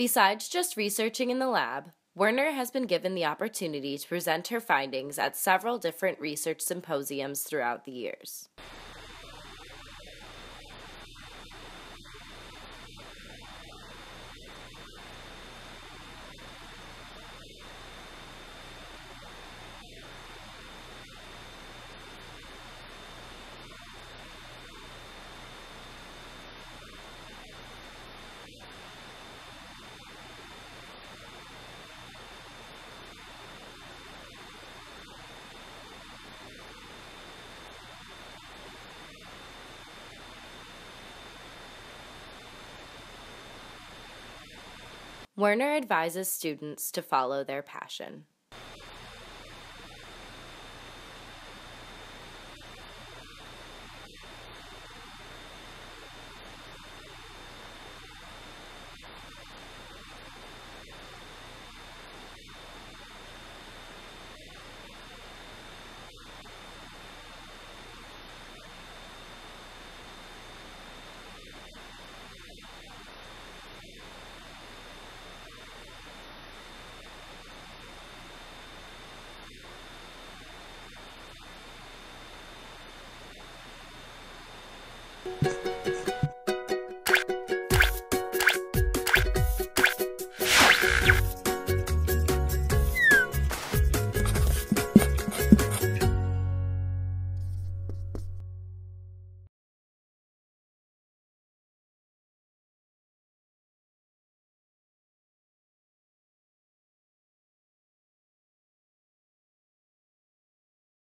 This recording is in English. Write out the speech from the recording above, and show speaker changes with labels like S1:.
S1: Besides just researching in the lab, Werner has been given the opportunity to present her findings at several different research symposiums throughout the years. Werner advises students to follow their passion.